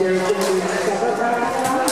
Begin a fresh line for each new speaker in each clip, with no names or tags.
Gracias.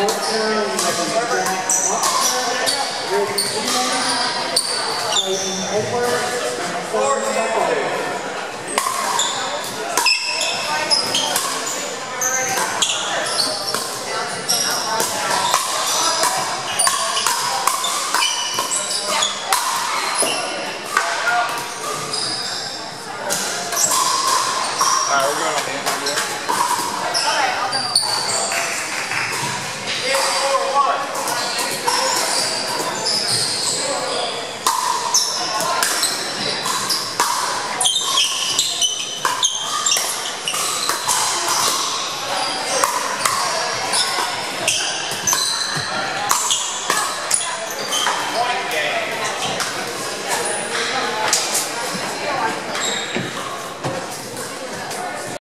Edward,